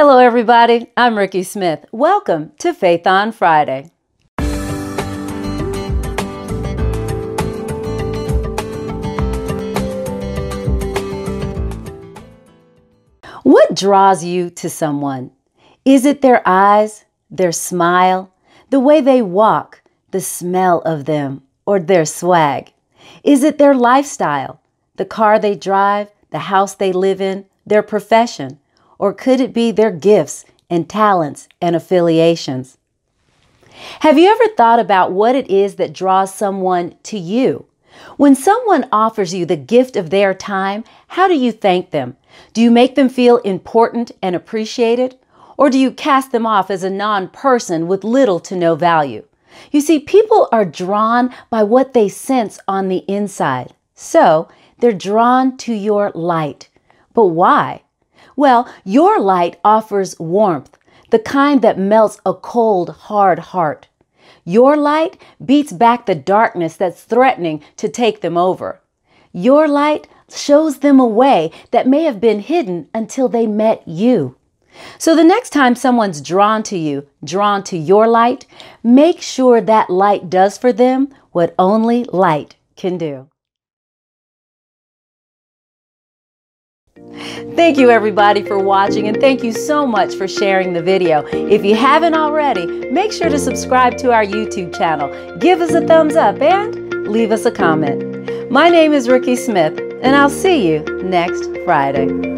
Hello, everybody. I'm Rikki Smith. Welcome to Faith on Friday. What draws you to someone? Is it their eyes, their smile, the way they walk, the smell of them, or their swag? Is it their lifestyle, the car they drive, the house they live in, their profession? Or could it be their gifts and talents and affiliations? Have you ever thought about what it is that draws someone to you? When someone offers you the gift of their time, how do you thank them? Do you make them feel important and appreciated? Or do you cast them off as a non person with little to no value? You see, people are drawn by what they sense on the inside. So they're drawn to your light. But why? Well, your light offers warmth, the kind that melts a cold, hard heart. Your light beats back the darkness that's threatening to take them over. Your light shows them a way that may have been hidden until they met you. So the next time someone's drawn to you, drawn to your light, make sure that light does for them what only light can do. Thank you everybody for watching and thank you so much for sharing the video. If you haven't already, make sure to subscribe to our YouTube channel, give us a thumbs up and leave us a comment. My name is Rikki Smith and I'll see you next Friday.